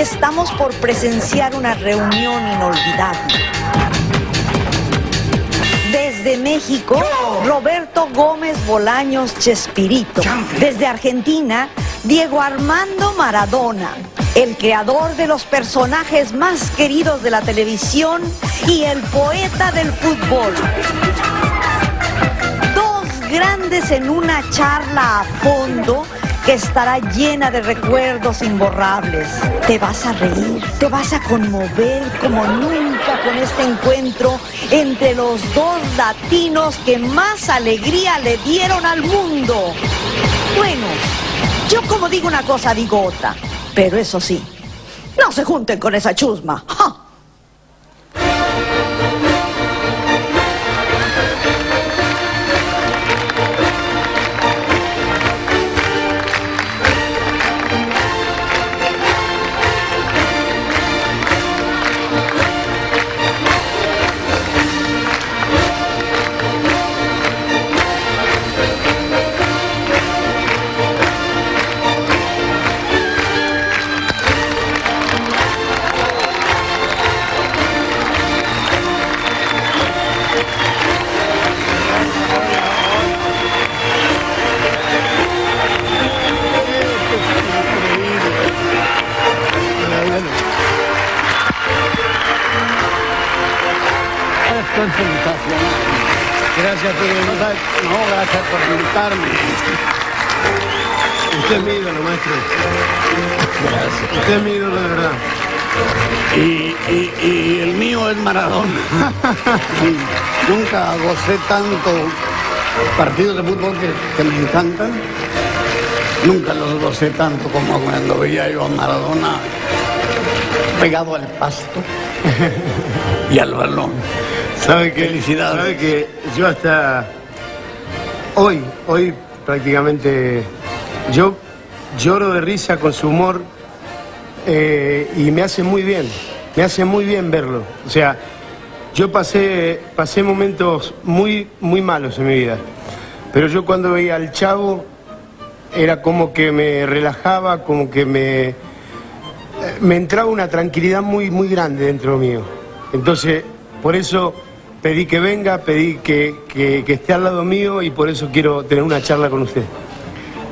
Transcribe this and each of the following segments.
estamos por presenciar una reunión inolvidable. Desde México, Roberto Gómez Bolaños Chespirito. Desde Argentina, Diego Armando Maradona, el creador de los personajes más queridos de la televisión y el poeta del fútbol. Dos grandes en una charla a fondo que estará llena de recuerdos imborrables. Te vas a reír, te vas a conmover como nunca con este encuentro entre los dos latinos que más alegría le dieron al mundo. Bueno, yo como digo una cosa, digo otra, pero eso sí, no se junten con esa chusma. Gracias, Pedro. No, gracias por invitarme. Usted es mi ídolo, maestro. Gracias. Usted es mi ídolo de verdad. Y, y- y el mío es Maradona. Nunca gocé tanto partidos de fútbol que, que me encantan. Nunca los gocé tanto como cuando veía yo a Maradona pegado al pasto y al balón. ¿Sabe que, Felicidades. ¿Sabe que yo hasta hoy, hoy prácticamente, yo lloro de risa con su humor eh, y me hace muy bien, me hace muy bien verlo. O sea, yo pasé, pasé momentos muy, muy malos en mi vida, pero yo cuando veía al chavo era como que me relajaba, como que me, me entraba una tranquilidad muy, muy grande dentro mío. Entonces, por eso pedí que venga, pedí que, que- que esté al lado mío y por eso quiero tener una charla con usted.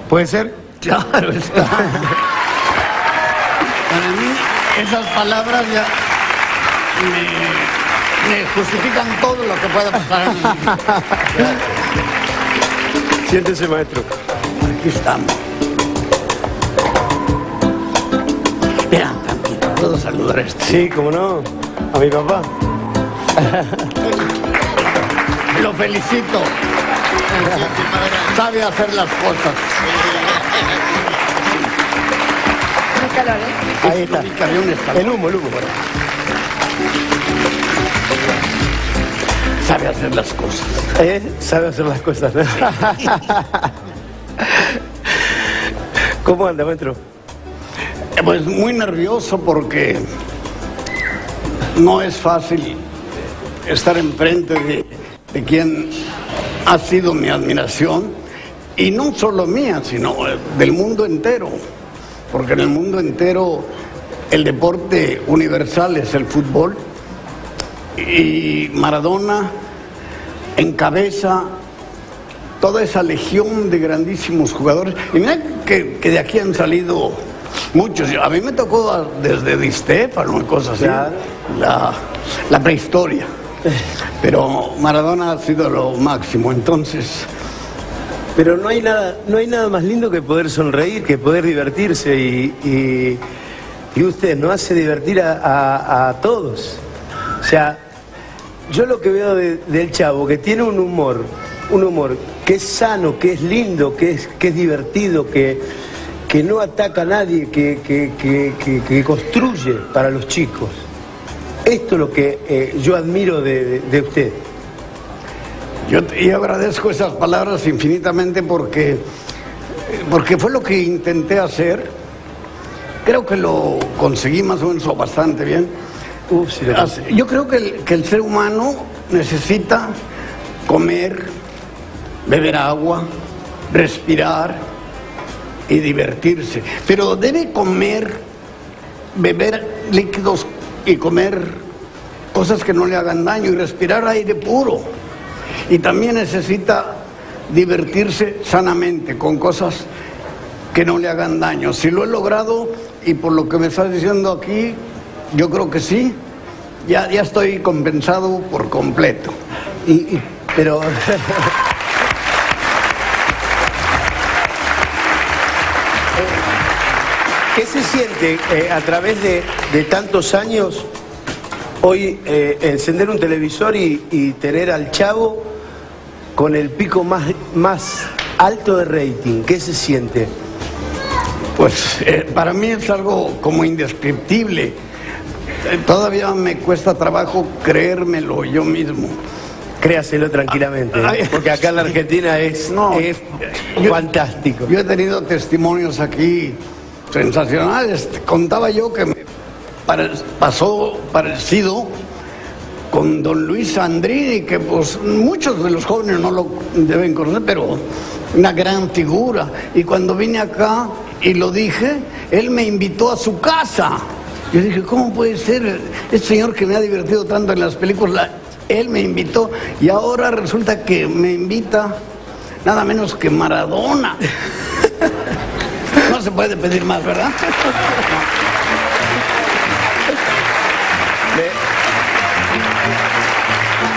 ¿Puede ser? Claro está. Para mí, esas palabras ya me, me justifican todo lo que pueda pasar. Siéntese, maestro. Aquí estamos. Mira, tranquilo, puedo saludar a este. Sí, cómo no. A mi papá. Lo felicito. Sabe hacer las cosas. Ahí está. Ubicaré un escalón. El humo, el humo. Sabe hacer las cosas. ¿Eh? Sabe hacer las cosas. ¿no? ¿Cómo anda, maestro? Eh, Pues muy nervioso porque no es fácil estar enfrente de, de quien ha sido mi admiración y no solo mía, sino eh, del mundo entero, porque en el mundo entero el deporte universal es el fútbol y Maradona encabeza toda esa legión de grandísimos jugadores. Y mira que, que de aquí han salido muchos. A mí me tocó desde Di Stéfano y cosas así, la, la prehistoria. Pero Maradona ha sido lo máximo, entonces... Pero no hay nada, no hay nada más lindo que poder sonreír, que poder divertirse y, y, usted nos hace divertir a, a- todos. O sea, yo lo que veo de- del chavo, que tiene un humor, un humor que es sano, que es lindo, que es, que es divertido, que, que no ataca a nadie, que- que- que construye para los chicos. Esto es lo que eh, yo admiro de- de- usted. Yo, yo agradezco esas palabras infinitamente porque, porque fue lo que intenté hacer. Creo que lo conseguí más o menos bastante bien. Uf, As- Yo creo que el, que el ser humano necesita comer, beber agua, respirar y divertirse. Pero debe comer beber líquidos y comer cosas que no le hagan daño y respirar aire puro. Y también necesita divertirse sanamente con cosas que no le hagan daño. Si lo he logrado y por lo que me estás diciendo aquí, yo creo que sí. Ya, ya estoy compensado por completo. Y, pero siente eh, a través de, de tantos años hoy eh, encender un televisor y, y tener al chavo con el pico más, más alto de rating? ¿Qué se siente? Pues eh, para mí es algo como indescriptible. Todavía me cuesta trabajo creérmelo yo mismo. Créaselo tranquilamente, ¿eh? porque acá en la Argentina es, No, es yo- fantástico. Yo he tenido testimonios aquí sensacionales. Contaba yo que me pasó parecido con don Luis Andrini, que pues muchos de los jóvenes no lo deben conocer, pero una gran figura. Y cuando vine acá y lo dije, él me invitó a su casa. Yo dije, ¿cómo puede ser? Este señor que me ha divertido tanto en las películas, él me invitó y ahora resulta que me invita nada menos que Maradona. Se puede pedir más, ¿verdad?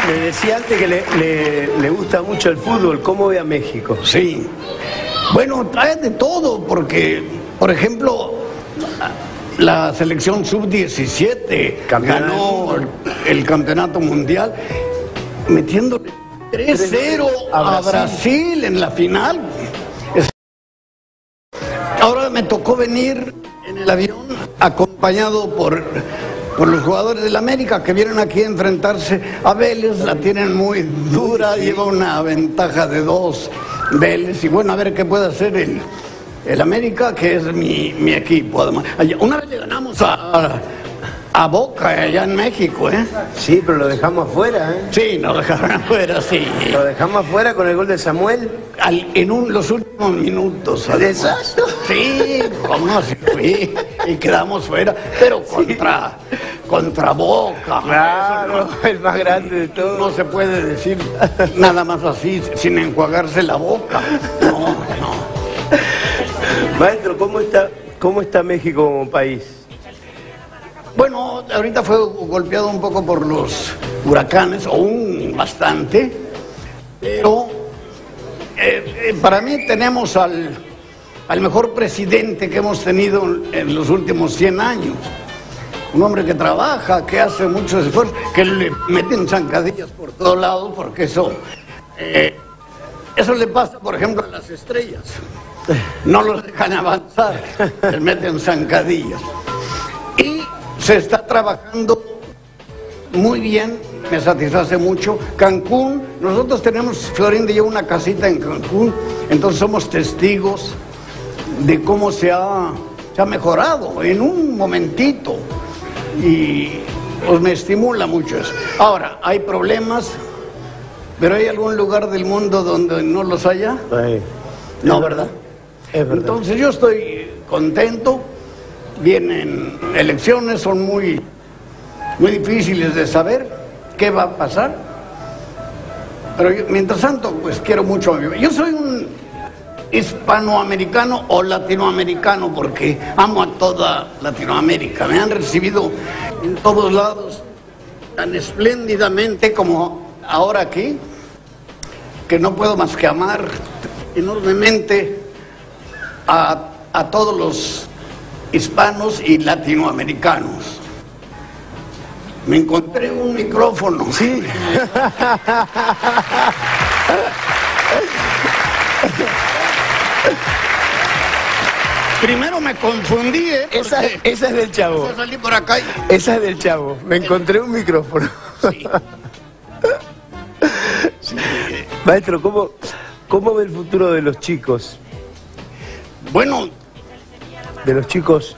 Me decía antes que le, le- le gusta mucho el fútbol. ¿Cómo ve a México? Sí. Bueno, trae de todo, porque, por ejemplo, la selección sub-17 Campeona ganó el, el campeonato mundial metiéndole 3-0 a. Brasil en la final. Ahora me tocó venir en el avión acompañado por, por los jugadores del América que vienen aquí a enfrentarse. A Vélez, la tienen muy dura, lleva una ventaja de dos Vélez. Y bueno, a ver qué puede hacer el, el América, que es mi, mi equipo además. Una vez le ganamos a, a, a Boca allá en México, ¿eh? Sí, pero lo dejamos afuera, ¿eh? Sí, nos dejaron afuera, sí. Lo dejamos afuera con el gol de Samuel. Al- en un- los últimos minutos. Exacto. Sí, cómo no, sí fui. Y quedamos fuera, pero contra, contra Boca. Claro, el más grande de No todos. se puede decir nada más así, sin enjuagarse la boca. No, no. Maestro, ¿cómo está, ¿cómo está México como país? Bueno, ahorita fue golpeado un poco por los huracanes, o un bastante, pero eh, eh, para mí tenemos al, al mejor presidente que hemos tenido en los últimos 100 años. Un hombre que trabaja, que hace muchos esfuerzos, que le meten zancadillas por todos lados, porque eso, eh, eso le pasa, por ejemplo, a las estrellas. No los dejan avanzar, les meten zancadillas. Y se está trabajando muy bien, me satisface mucho. Cancún, nosotros tenemos, Florinda y yo, una casita en Cancún, entonces somos testigos de cómo se ha, se ha mejorado en un momentito. Y pues me estimula mucho eso. Ahora, hay problemas, pero ¿hay algún lugar del mundo donde no los haya? Ay, No, ¿verdad? Es verdad. Entonces yo estoy contento. Vienen elecciones, son muy, muy difíciles de saber qué va a pasar. Pero yo, mientras tanto, pues quiero mucho a mi Yo soy un hispanoamericano o latinoamericano porque amo a toda Latinoamérica. Me han recibido en todos lados tan espléndidamente como ahora aquí, que no puedo más que amar enormemente a, a todos los hispanos y latinoamericanos. Me encontré un micrófono. Sí. Primero me confundí, ¿eh? Esa, es del chavo. salí por acá y... Esa es del chavo. Me encontré un micrófono. Sí. Maestro, ¿cómo, ¿cómo ve el futuro de los chicos? Bueno, De los chicos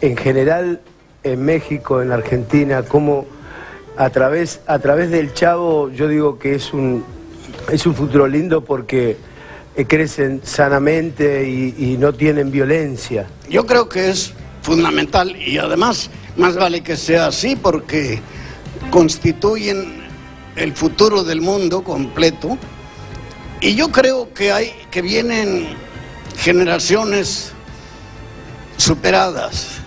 en general en México, en Argentina, cómo a través, a través del chavo yo digo que es un, es un futuro lindo porque eh, crecen sanamente y, y no tienen violencia. yo creo que es fundamental y además más vale que sea así porque constituyen el futuro del mundo completo y yo creo que hay que vienen generaciones superadas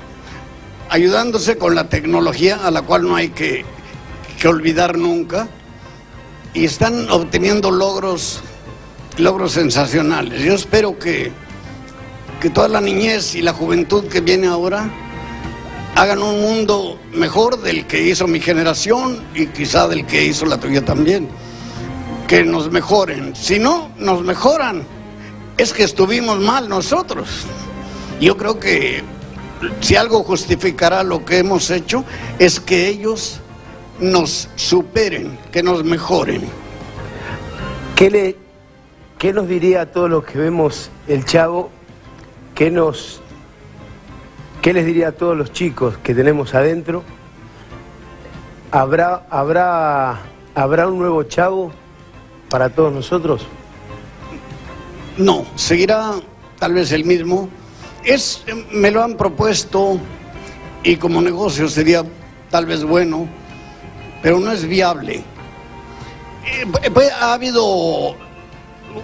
ayudándose con la tecnología a la cual no hay que, que olvidar nunca y están obteniendo logros logros sensacionales. Yo espero que, que toda la niñez y la juventud que viene ahora hagan un mundo mejor del que hizo mi generación y quizá del que hizo la tuya también. Que nos mejoren. Si no nos mejoran, es que estuvimos mal nosotros. Yo creo que si algo justificará lo que hemos hecho, es que ellos nos superen, que nos mejoren. ¿Qué, le, qué nos diría a todos los que vemos el chavo? ¿Qué nos ¿Qué les diría a todos los chicos que tenemos adentro? ¿Habrá, habrá, ¿Habrá un nuevo chavo para todos nosotros? No, seguirá tal vez el mismo. Es, me lo han propuesto y como negocio sería tal vez bueno, pero no es viable. Eh, pues, ha habido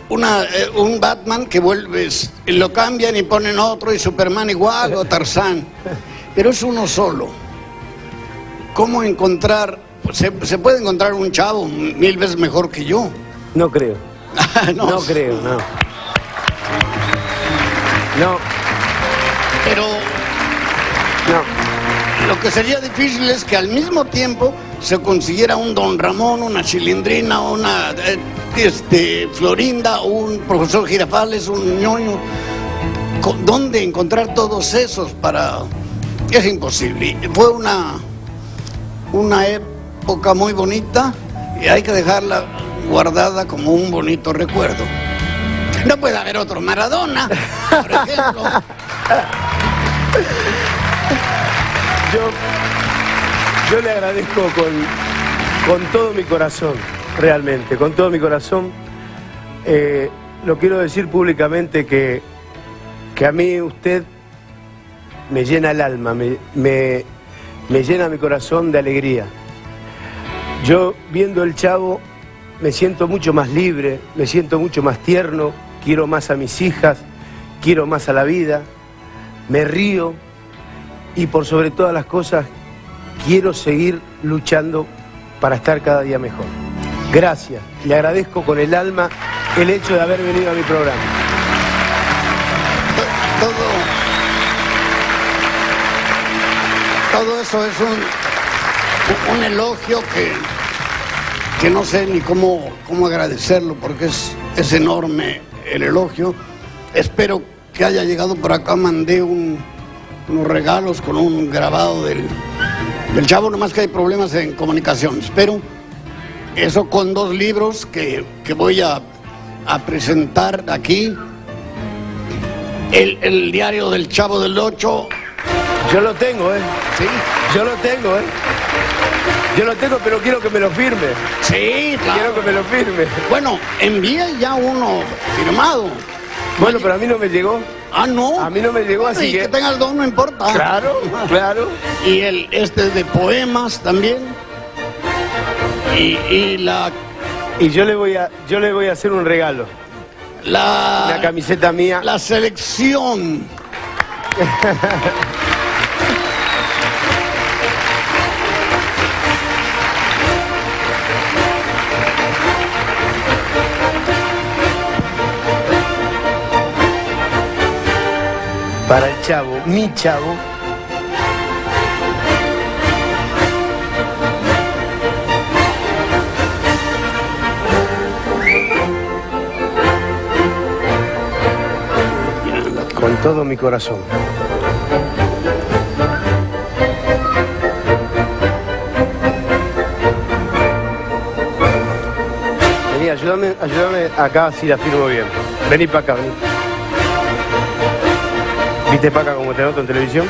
una, eh, un Batman que vuelves, lo cambian y ponen otro y Superman igual o Tarzán, pero es uno solo. ¿Cómo encontrar? Se, puede encontrar un chavo mil veces mejor que yo. No creo. no, creo, no. No. Lo que sería difícil es que al mismo tiempo se consiguiera un Don Ramón, una Chilindrina, una eh, este, Florinda, un profesor Girafales, un ñoño. ¿Dónde encontrar todos esos para...? Es imposible. Fue una, una época muy bonita y hay que dejarla guardada como un bonito recuerdo. No puede haber otro Maradona, por ejemplo. yo le agradezco con, con todo mi corazón realmente, con todo mi corazón. Eh, lo quiero decir públicamente que, que a mí usted me llena el alma, me, me, llena mi corazón de alegría. Yo viendo el chavo me siento mucho más libre, me siento mucho más tierno, quiero más a mis hijas, quiero más a la vida, me río y por sobre todas las cosas quiero seguir luchando para estar cada día mejor. Gracias. Le agradezco con el alma el hecho de haber venido a mi programa. Todo, todo eso es un, un elogio que, que no sé ni cómo, cómo agradecerlo porque es, es enorme el elogio. Espero que haya llegado por acá, mandé unos regalos con un grabado del, del chavo, nomás que hay problemas en comunicación. Espero eso con dos libros que, voy a, presentar aquí. El, diario del Chavo del Ocho. Yo lo tengo, ¿eh? Sí. Yo lo tengo, ¿eh? Yo lo tengo, pero quiero que me lo firme. Sí, claro. Quiero que me lo firme. Bueno, envíe ya uno firmado. Bueno, pero a mí no me llegó. Ah, no. A mí no me llegó, así que... que tenga el dos no importa. Claro, claro. Y el este de poemas también. Y, la... Y yo le voy a, yo le voy a hacer un regalo. La... La camiseta mía. La selección. Para el chavo, mi chavo, con todo mi corazón. Vení, ayúdame, ayúdame acá si la firmo bien. Vení para acá, vení. ¿Viste acá como te noto en televisión?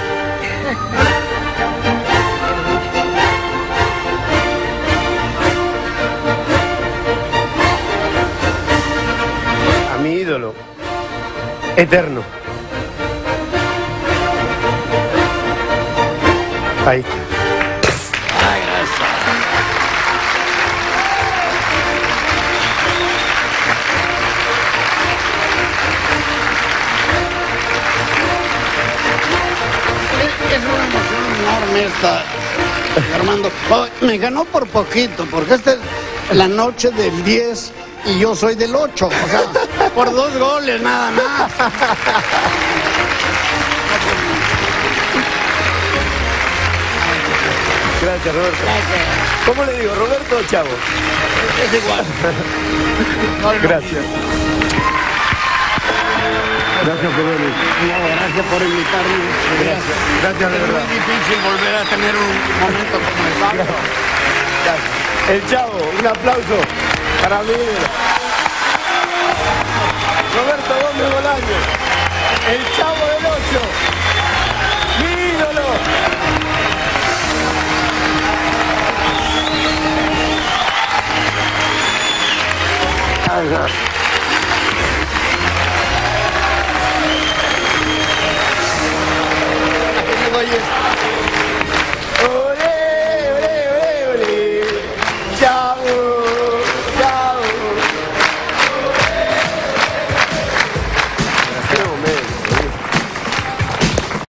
A mi ídolo eterno. Ahí está. Enorme esta, Armando. Oh, me ganó por poquito, porque esta es la noche del 10 y yo soy del 8. O sea, por dos goles nada más. Gracias, Roberto. ¿Cómo le digo, Roberto o Chavo? Es igual. Gracias. Gracias por venir. No, gracias por invitarme. Gracias. Gracias de Es verdad. muy difícil volver a tener un momento como el Pablo. Gracias. El Chavo, un aplauso para mí. Roberto Gómez Bolaño, el Chavo del 8,